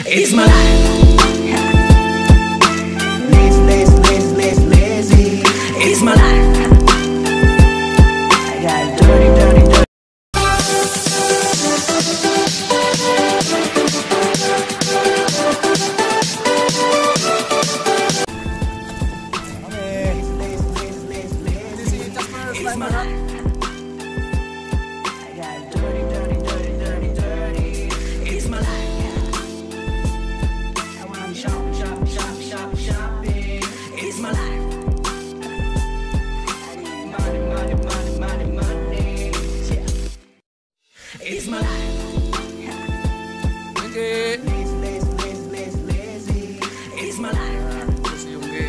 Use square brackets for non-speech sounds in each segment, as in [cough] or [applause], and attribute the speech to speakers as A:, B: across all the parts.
A: It's my life. It's my life.
B: Sige.
A: Lazy, lazy, lazy, lazy, lazy. It's my life.
B: Okay.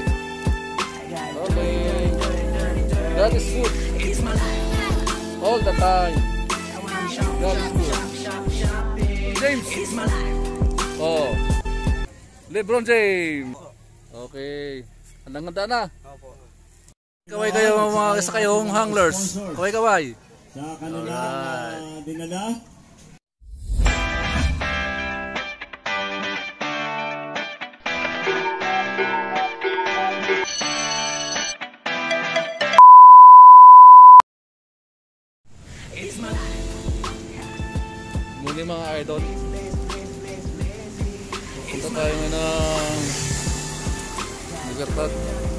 B: God is good
A: It's my life.
B: all the time. God is
A: shop,
B: good.
A: shop, shop, shopping.
B: James.
A: It's my life.
B: Oh. Lebron James. Okay. Handang-handa na. Kaway kayo mga isa kayong hanglers. Kaway kaway.
C: Sa kanilang dinala.
A: It's my life.
B: Muli mga idol. Punta tayo ngayon ng Libertad.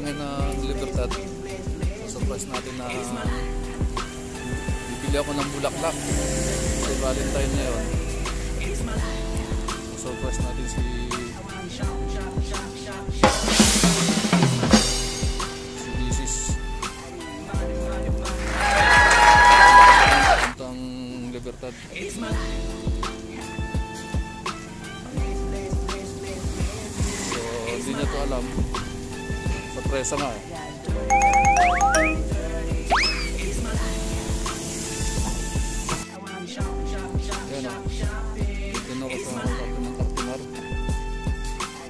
B: Tayo ngayon ng Libertad. Surprise natin na bibili ako ng bulaklak. Kasi Valentine
A: my life.
B: Surprise natin si Libertad. So, hindi niya to alam. Surpresa nga eh. Yan o. Dito ako sa kapatid ng Cartinar.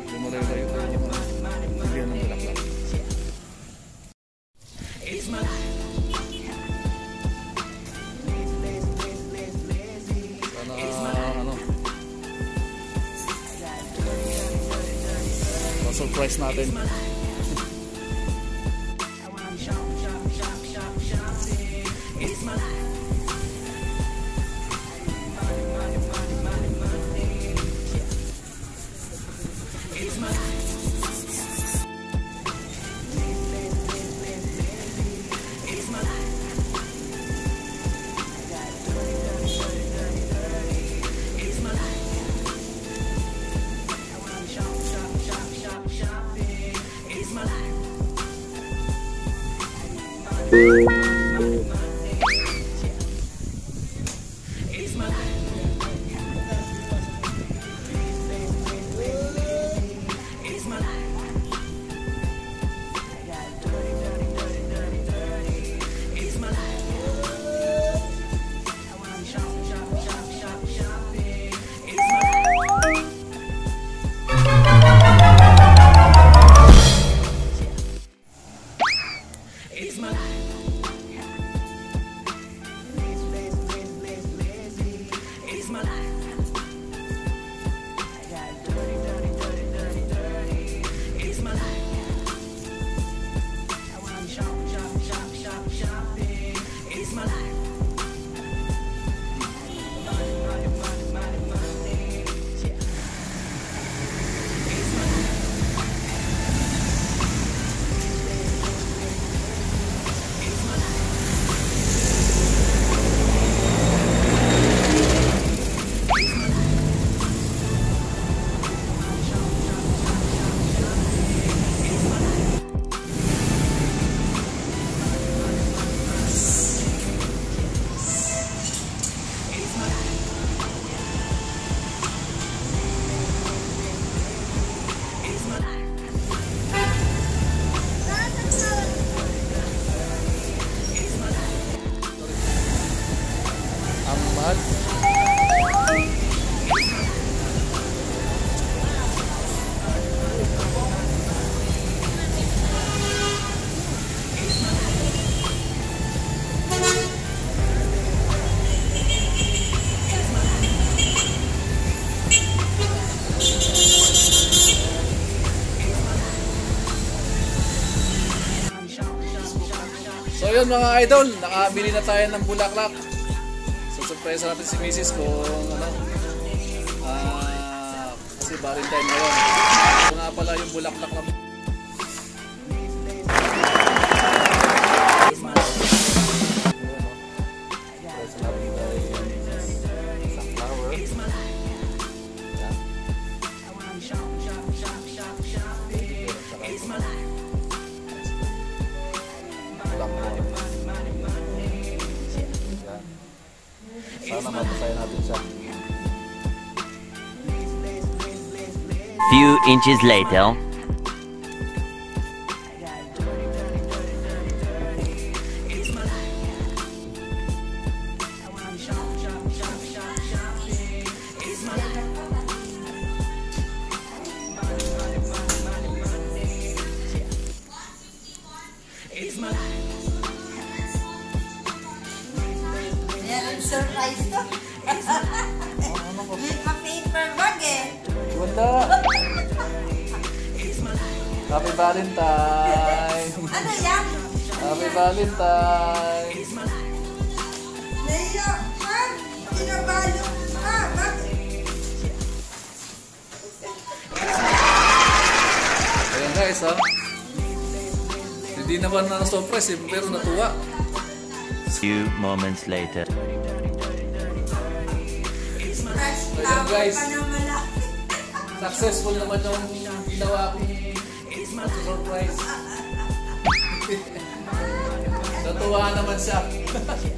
B: Hindi mo layo-layo tayo yung mga bigyan ng bulaklak.
A: It's my life.
B: Surprise natin.
A: It's
B: yun mga idol, nakabili na tayo ng bulaklak. So surprise natin si Mrs. kung ano. Ah, kasi Valentine ngayon. Ito nga pala yung bulaklak na
D: Few inches later.
B: Happy Valentine!
E: Ano yan?
B: Happy Valentine!
E: Naiya, man. Kinabalo ka. Bakit?
B: Ayan guys ha. Hindi naman na surprise eh, pero natuwa.
D: Few moments later.
B: Ayan, guys. Successful naman yung ginawa kong surprise. [laughs] Natuwa naman siya.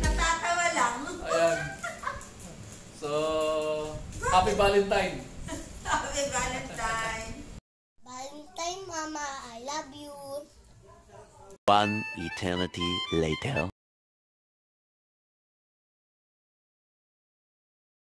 E: Natatawa lang.
B: Ayan. So, happy Valentine! [laughs]
E: Happy Valentine.
F: Valentine, Mama, I love you.
D: One eternity later.